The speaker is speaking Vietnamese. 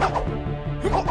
呀云魄